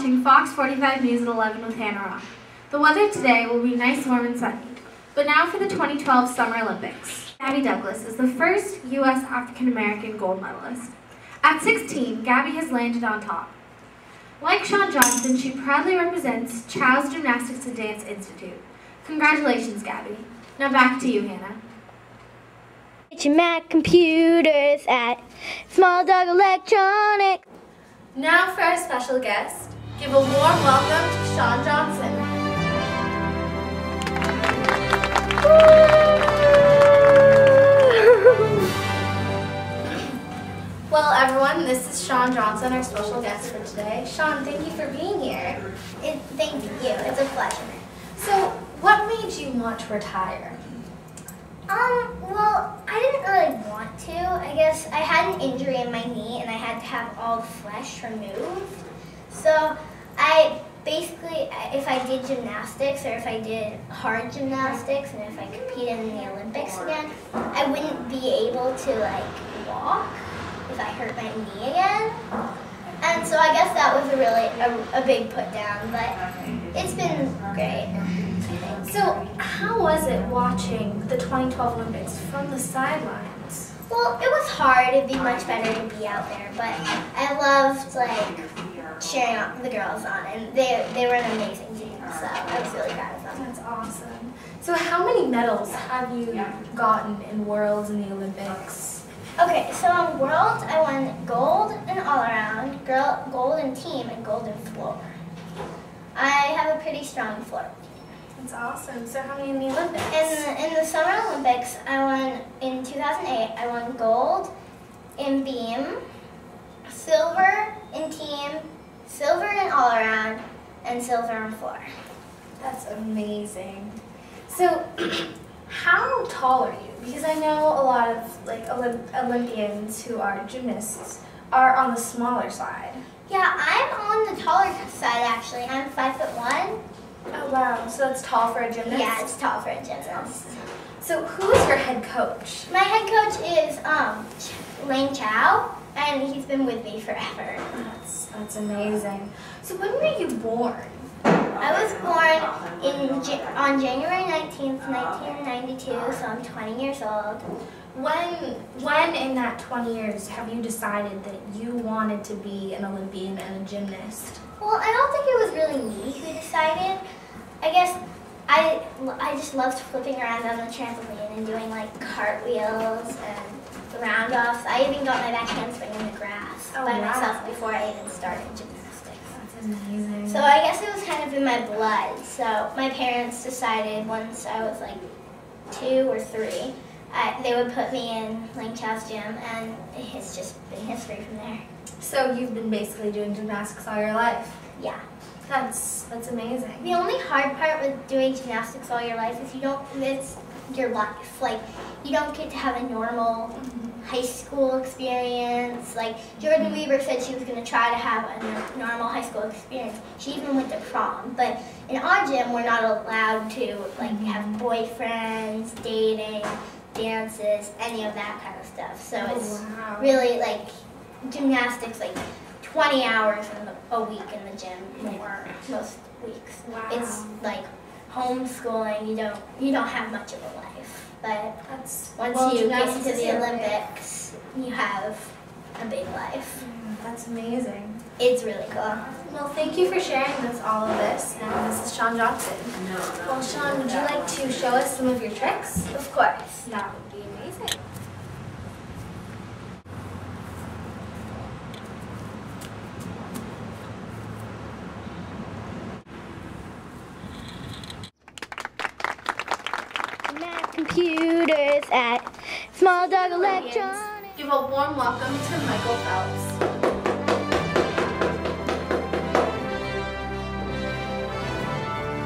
watching Fox 45 News at 11 with Hannah Rock. The weather today will be nice, warm, and sunny. But now for the 2012 Summer Olympics. Gabby Douglas is the first U.S. African American gold medalist. At 16, Gabby has landed on top. Like Shawn Johnson, she proudly represents Chow's Gymnastics and Dance Institute. Congratulations, Gabby. Now back to you, Hannah. Get your Mac computers at Small Dog Electronics. Now for our special guest. Give a warm welcome to Shawn Johnson. Well, everyone, this is Shawn Johnson, our special guest for today. Shawn, thank you for being here. It, thank you. It's a pleasure. So, what made you want to retire? Um, well, I didn't really want to. I guess I had an injury in my knee and I had to have all the flesh removed. So I basically, if I did gymnastics or if I did hard gymnastics and if I competed in the Olympics again, I wouldn't be able to like walk if I hurt my knee again. And so I guess that was a really a, a big put down, but it's been great. So, how was it watching the 2012 Olympics from the sidelines? Well, it was hard. It'd be much better to be out there, but I loved like cheering the girls on, and they they were an amazing team. So I was really proud of them. That's awesome. So, how many medals have you gotten in Worlds and the Olympics? Okay, so in Worlds, I won gold in all around, girl, gold in team, and gold in floor. I have a pretty strong floor. That's awesome. So, how many in the Olympics? In the, in the Summer Olympics, I won in 2008. I won gold in beam, silver in team, silver in all around, and silver in floor. That's amazing. So, how tall are you? Because I know a lot of like Olymp- Olympians who are gymnasts are on the smaller side. Yeah, I'm on the taller side actually. I'm five foot one. Oh wow! So that's tall for a gymnast. Yeah, it's tall for a gymnast. So who is your head coach? My head coach is um, Liang Chow, and he's been with me forever. That's that's amazing. So when were you born? I was born in on January 19th, 1992, so I'm 20 years old. When when in that 20 years have you decided that you wanted to be an Olympian and a gymnast? Well, I don't think it was really me who decided. I guess I, I just loved flipping around on the trampoline and doing like cartwheels and round-offs. I even got my back handspring in Oh, by wow. myself before I even started gymnastics. That's amazing. So I guess it was kind of in my blood. So my parents decided once I was like two or three, I, they would put me in Liang Chow's gym, and it's just been history from there. So you've been basically doing gymnastics all your life. Yeah. That's that's amazing. The only hard part with doing gymnastics all your life is you don't, it's your life. Like, you don't get to have a normal mm-hmm. High school experience. Like, Jordyn mm-hmm. Wieber said she was going to try to have a normal high school experience. She even went to prom. But in our gym, we're not allowed to, like, mm-hmm. have boyfriends, dating, dances, any of that kind of stuff. So oh, it's Oh, wow. really, like, gymnastics, like, 20 hours the, a week in the gym mm-hmm. more most weeks. Wow. It's like homeschooling. You don't you don't have much of a life, but That's once well, you get gymnastics to the your- Olympics, you have a big life. Mm, That's amazing. It's really cool. Well, thank you for sharing this, all of this. And this is Shawn Johnson. Well, Shawn, would you like to show us some of your tricks? Of course. That would be amazing. Mac computers at Small Dog Electronics. Give a warm welcome to Michael Phelps.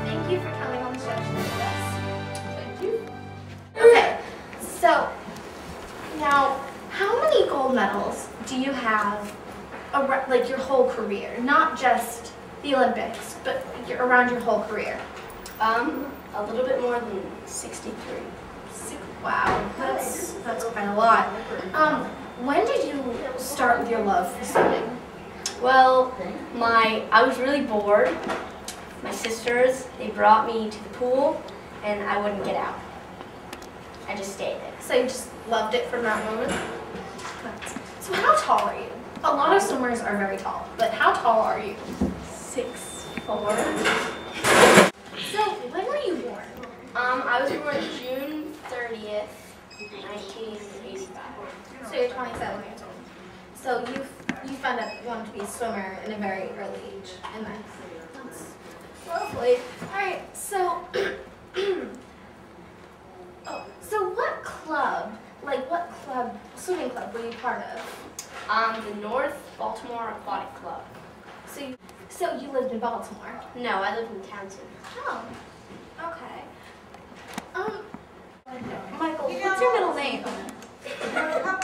Thank you for coming on the show today with us. Thank you. Okay, so now, how many gold medals do you have, ar- like your whole career? Not just the Olympics, but your, around your whole career. Um, a little bit more than 63. Wow, that's that's quite a lot. Um, when did you start with your love for swimming? Well, my I was really bored. My sisters they brought me to the pool, and I wouldn't get out. I just stayed there. So you just loved it from that moment? So how tall are you? A lot of swimmers are very tall, but how tall are you? Six four. So when were you born? Um, I was born in June So you you found out you wanted to be a swimmer in a very early age, and that's that's lovely. All right, so oh, so what club, like what club, swimming club, were you part of? Um, the North Baltimore Aquatic Club. So you so you lived in Baltimore. No, I lived in Towson. Oh, okay. Um, Michael, what's your middle name?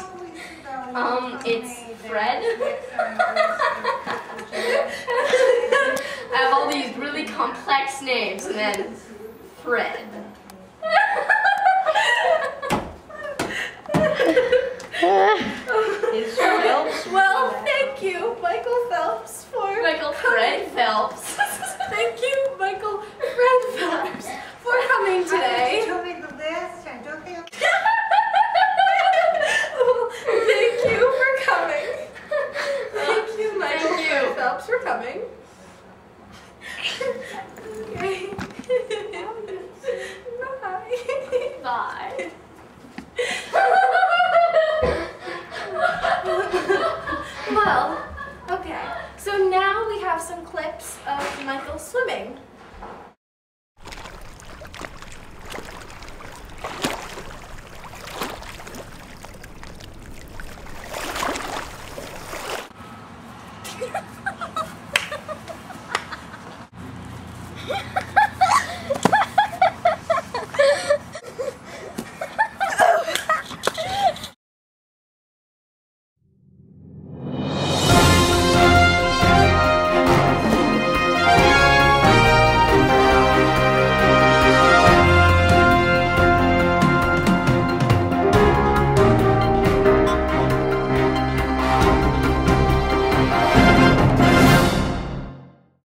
Um, it's I have all these really complex names, and then Fred. Yeah.